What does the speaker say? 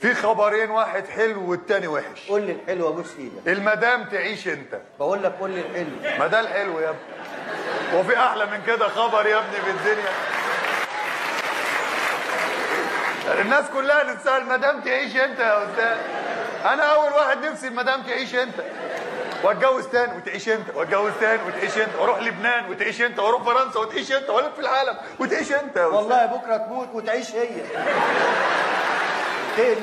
في خبرين واحد حلو والتاني وحش. قول لي الحلو ابوس إيدك. المدام تعيش أنت. بقول لك قول لي الحلو. ما ده الحلو يا ابني. وفي أحلى من كده خبر يا ابني في الدنيا. الناس كلها نفسها المدام تعيش أنت يا أستاذ؟ أنا أول واحد نفسي المدام تعيش أنت. وأتجوز تاني وتعيش أنت. وأتجوز تاني وتعيش أنت. وأروح لبنان وتعيش أنت. وأروح فرنسا وتعيش أنت. والف في العالم وتعيش أنت. والله بكرة تموت وتعيش هي. did.